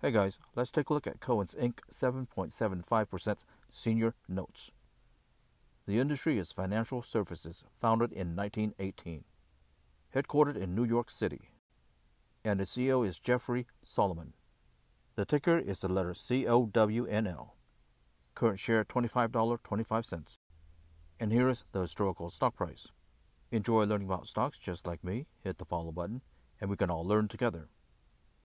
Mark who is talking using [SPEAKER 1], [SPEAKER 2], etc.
[SPEAKER 1] Hey guys, let's take a look at Cowen's Inc. 7.75% senior notes. The industry is financial services, founded in 1918, headquartered in New York City, and the CEO is Jeffrey Solomon. The ticker is the letter COWNL. Current share $25.25. And here is the historical stock price. Enjoy learning about stocks just like me? Hit the follow button, and we can all learn together.